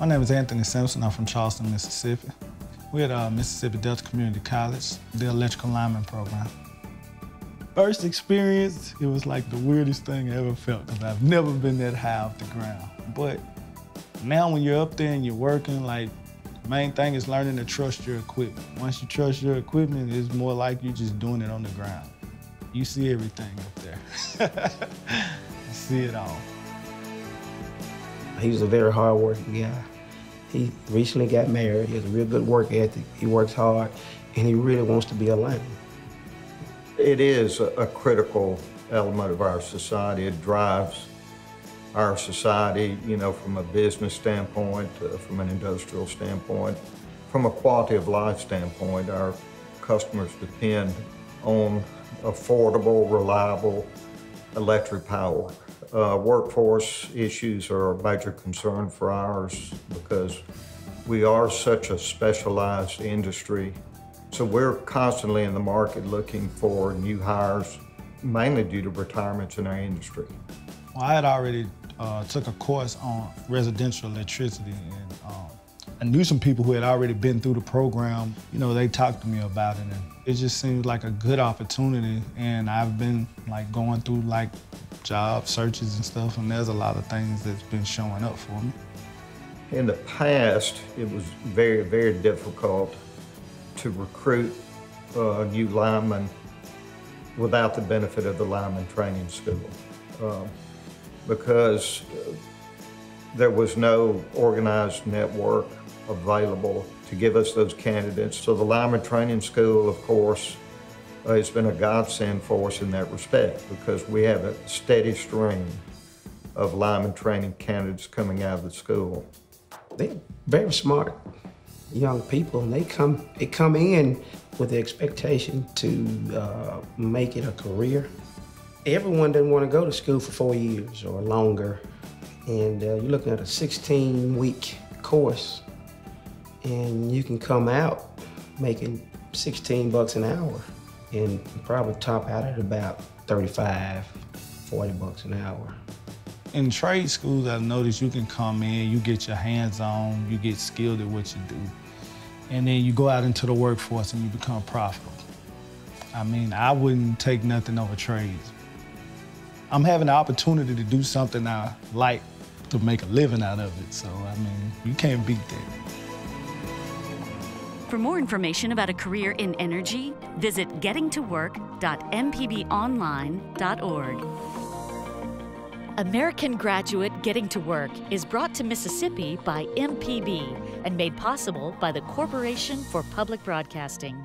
My name is Anthony Simpson. I'm from Charleston, Mississippi. We're at uh, Mississippi Delta Community College, the electrical lineman program. First experience, it was like the weirdest thing I ever felt because I've never been that high off the ground. But now when you're up there and you're working, like main thing is learning to trust your equipment. Once you trust your equipment, it's more like you're just doing it on the ground. You see everything up there. you see it all. He was a very hard-working guy. He recently got married. He has a real good work ethic. He works hard, and he really wants to be a lineman. It is a critical element of our society. It drives our society, you know, from a business standpoint, uh, from an industrial standpoint, from a quality of life standpoint. Our customers depend on affordable, reliable electric power. Uh, workforce issues are a major concern for ours because we are such a specialized industry. So we're constantly in the market looking for new hires, mainly due to retirements in our industry. Well, I had already uh, took a course on residential electricity and um, I knew some people who had already been through the program. You know, they talked to me about it and it just seemed like a good opportunity and I've been like going through like job searches and stuff, and there's a lot of things that's been showing up for me. In the past, it was very, very difficult to recruit uh, new linemen without the benefit of the lineman training school um, because uh, there was no organized network available to give us those candidates. So the lineman training school, of course, uh, it's been a godsend for us in that respect because we have a steady stream of lineman training candidates coming out of the school. They're very smart young people, and they come they come in with the expectation to uh, make it a career. Everyone doesn't want to go to school for four years or longer, and uh, you're looking at a 16-week course, and you can come out making 16 bucks an hour and probably top out at about 35, 40 bucks an hour. In trade schools, I've noticed you can come in, you get your hands on, you get skilled at what you do. And then you go out into the workforce and you become profitable. I mean, I wouldn't take nothing over trades. I'm having the opportunity to do something I like to make a living out of it. So, I mean, you can't beat that. For more information about a career in energy, visit gettingtowork.mpbonline.org. American Graduate Getting to Work is brought to Mississippi by MPB and made possible by the Corporation for Public Broadcasting.